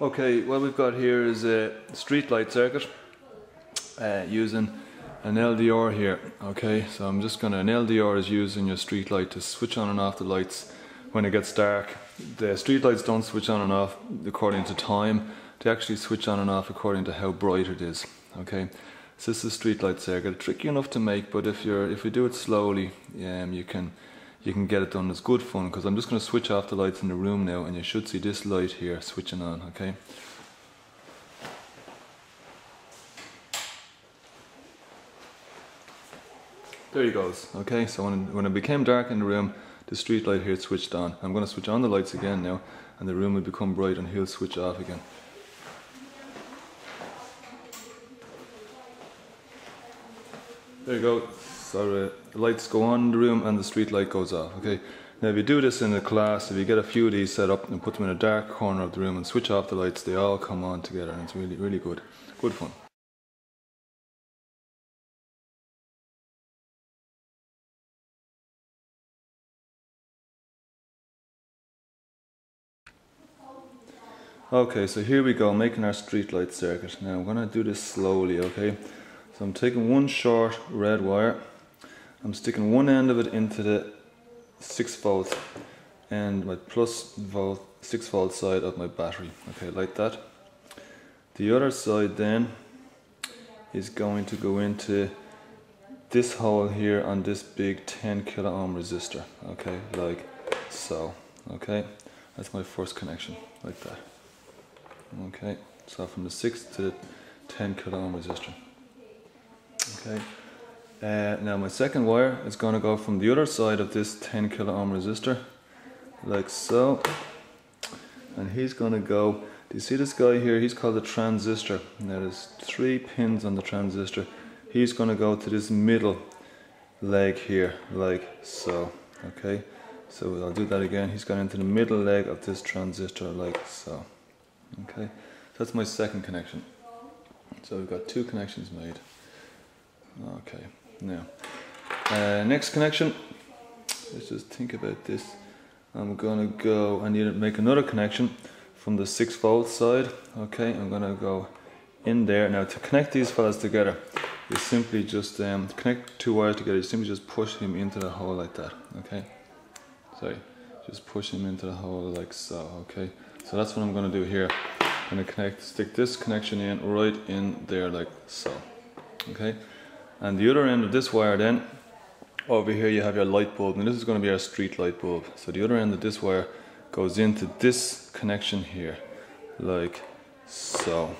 Okay, what we've got here is a street light circuit uh, using an LDR here. Okay, so I'm just gonna, an LDR is using your street light to switch on and off the lights when it gets dark. The street lights don't switch on and off according to time, they actually switch on and off according to how bright it is. Okay, so this is a street light circuit, tricky enough to make, but if you're if you do it slowly, um, you can you can get it done. It's good fun because I'm just going to switch off the lights in the room now and you should see this light here switching on, okay? There he goes, okay? So when, when it became dark in the room, the street light here switched on. I'm going to switch on the lights again now and the room will become bright and he'll switch off again. There you go. So the lights go on in the room and the street light goes off. Okay. Now if you do this in a class, if you get a few of these set up and put them in a dark corner of the room and switch off the lights, they all come on together and it's really, really good. Good fun. Okay, so here we go, making our street light circuit. Now I'm gonna do this slowly, okay? So I'm taking one short red wire I'm sticking one end of it into the 6 volt and my plus volt 6 volt side of my battery. Okay like that. The other side then is going to go into this hole here on this big 10 kilo ohm resistor. Okay like so. Okay that's my first connection like that. Okay so from the 6 to the 10 kilo ohm resistor. Okay uh, now my second wire is going to go from the other side of this 10 kilo ohm resistor, like so. And he's going to go, do you see this guy here? He's called a transistor. Now there's three pins on the transistor. He's going to go to this middle leg here, like so. Okay, so I'll do that again. He's gone into the middle leg of this transistor, like so. Okay, so that's my second connection. So we've got two connections made. Okay. Now, uh, next connection, let's just think about this. I'm gonna go, I need to make another connection from the 6 volt side. Okay, I'm gonna go in there. Now to connect these fellas together, you simply just um, connect two wires together, you simply just push him into the hole like that. Okay, sorry, just push him into the hole like so. Okay, so that's what I'm gonna do here. I'm gonna connect, stick this connection in right in there like so. Okay. And the other end of this wire then, over here you have your light bulb, and this is going to be our street light bulb. So the other end of this wire goes into this connection here, like so.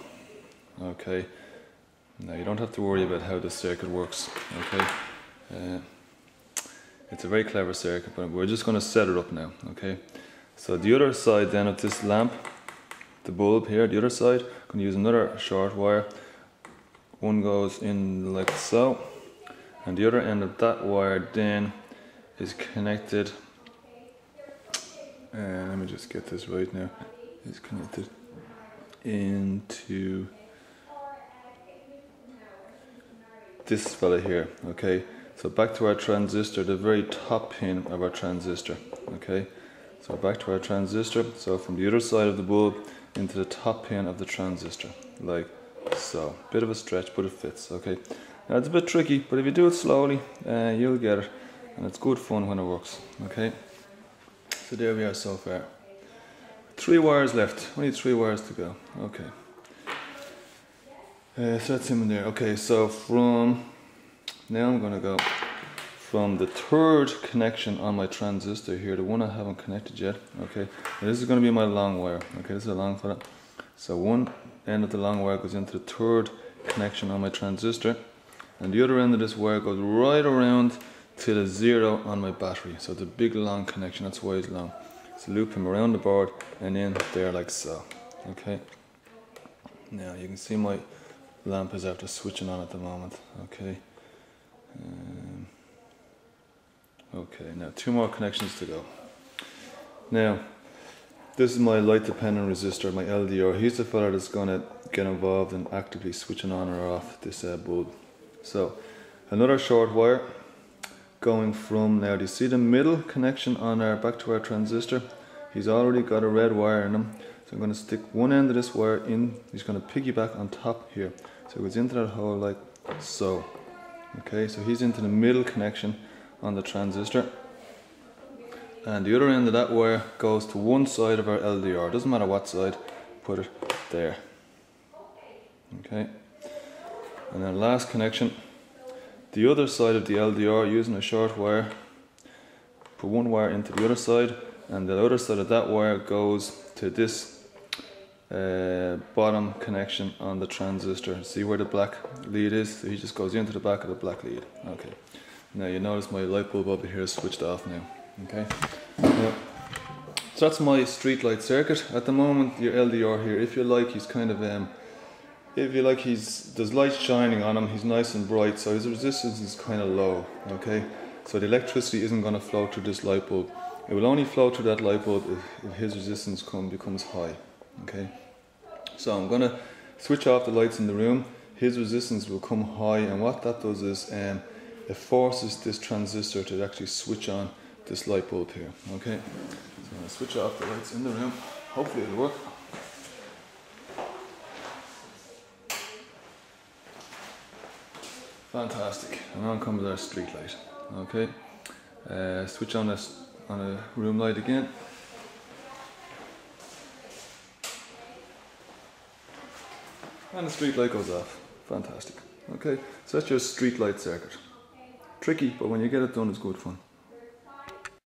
Okay. Now you don't have to worry about how the circuit works. Okay. Uh, it's a very clever circuit, but we're just going to set it up now. Okay. So the other side then of this lamp, the bulb here, the other side, I'm going to use another short wire one goes in like so and the other end of that wire then is connected. And uh, let me just get this right now. Is connected into this fella here okay? So back to our transistor the very top pin of our transistor okay? So back to our transistor. So from the other side of the bulb into the top pin of the transistor like so, bit of a stretch, but it fits, okay. Now it's a bit tricky, but if you do it slowly, uh, you'll get it. And it's good fun when it works, okay. So there we are so far. Three wires left, only three wires to go, okay. Uh, so that's him in there. Okay, so from, now I'm gonna go from the third connection on my transistor here, the one I haven't connected yet, okay. Now this is gonna be my long wire, okay, this is a long fella. So one end of the long wire goes into the third connection on my transistor and the other end of this wire goes right around to the zero on my battery. So it's a big long connection that's why it's long. So loop him around the board and in there like so okay? Now you can see my lamp is after switching on at the moment okay? Um, okay now two more connections to go. Now this is my light dependent resistor, my LDR. He's the fella that's gonna get involved in actively switching on or off this uh, bulb. So another short wire going from now. Do you see the middle connection on our back to our transistor? He's already got a red wire in him. So I'm going to stick one end of this wire in, he's going to piggyback on top here. So it goes into that hole like so. Okay, so he's into the middle connection on the transistor. And the other end of that wire goes to one side of our LDR. Doesn't matter what side, put it there. Okay. And then last connection, the other side of the LDR using a short wire, put one wire into the other side, and the other side of that wire goes to this uh, bottom connection on the transistor. See where the black lead is? So he just goes into the back of the black lead. Okay. Now you notice my light bulb over here is switched off now. Okay. Now, so that's my street light circuit. At the moment, your LDR here, if you like, he's kind of um, if you like he's there's light shining on him. He's nice and bright so his resistance is kind of low okay? So the electricity isn't going to flow through this light bulb. It will only flow through that light bulb if, if his resistance come becomes high okay? So I'm going to switch off the lights in the room. His resistance will come high and what that does is um, it forces this transistor to actually switch on this light bulb here okay so I'm to switch off the lights in the room hopefully it'll work Fantastic. And on comes our street light. Okay. Uh, switch on a, on a room light again. And the street light goes off. Fantastic. Okay, so that's your street light circuit. Tricky, but when you get it done, it's good fun.